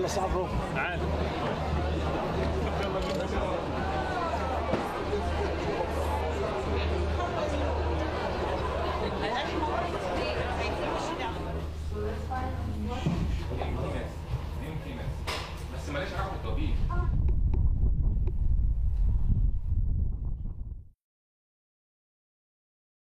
يلا صعبوا عادي بس ماليش علاقة بالطبيب.